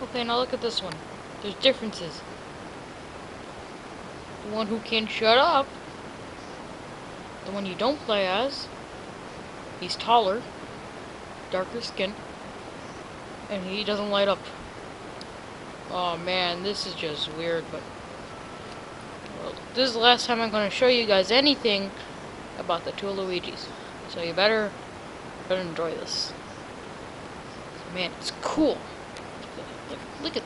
Okay, now look at this one. There's differences. The one who can shut up. The one you don't play as. He's taller. Darker skin. And he doesn't light up. Oh man, this is just weird, but... Well, this is the last time I'm going to show you guys anything about the two Luigis. So you better, better enjoy this. Man, it's cool. Look at